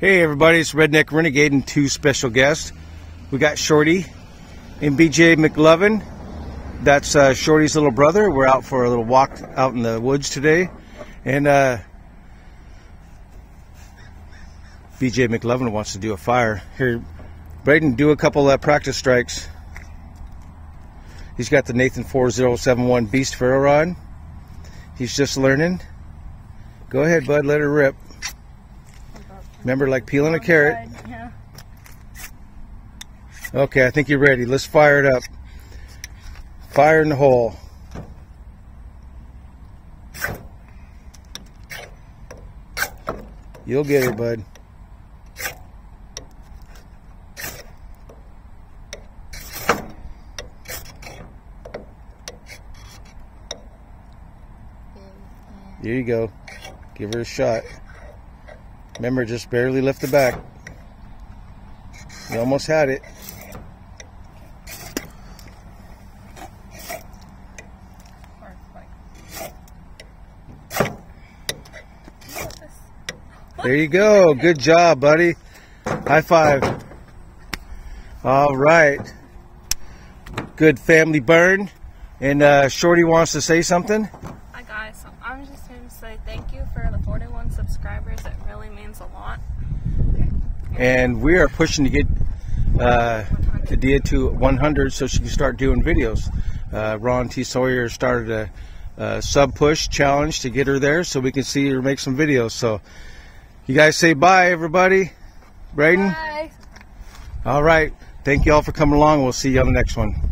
Hey everybody, it's Redneck Renegade and two special guests. We got Shorty and BJ McLovin. That's uh, Shorty's little brother. We're out for a little walk out in the woods today. And uh, BJ McLovin wants to do a fire. Here, Braden, do a couple uh, practice strikes. He's got the Nathan 4071 Beast Ferro Rod. He's just learning. Go ahead, bud, let her rip. Remember, like peeling a carrot. Yeah. Okay, I think you're ready. Let's fire it up. Fire in the hole. You'll get it, bud. There you go. Give her a shot. Remember, just barely lift the back. You almost had it. There you go. Good job, buddy. High five. All right. Good family burn. And uh, Shorty wants to say something. Hi guys, so I'm just here to say thank you for the 41 subscribers. It really means a lot. And we are pushing to get uh, Adia to 100 so she can start doing videos. Uh, Ron T. Sawyer started a, a sub push challenge to get her there so we can see her make some videos. So you guys say bye, everybody. Braden? Bye. All right. Thank you all for coming along. We'll see you on the next one.